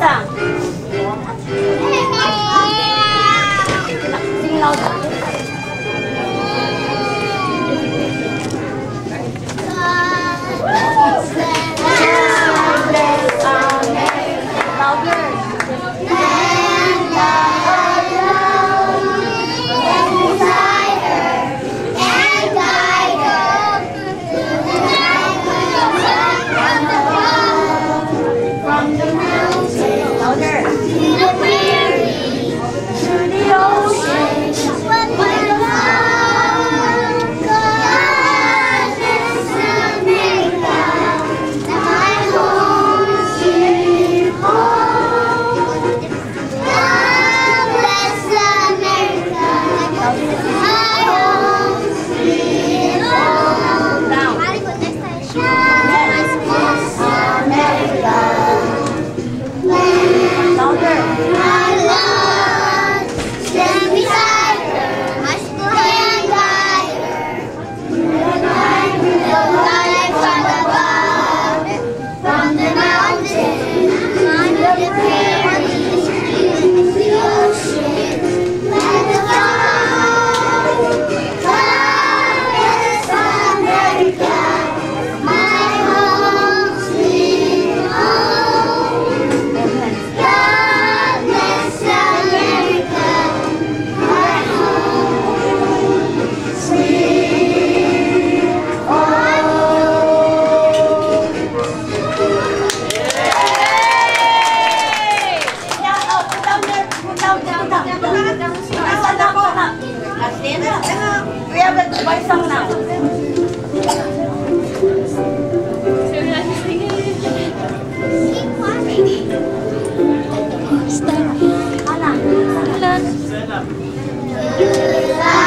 さん。I'm now? Stop. On. Hold on.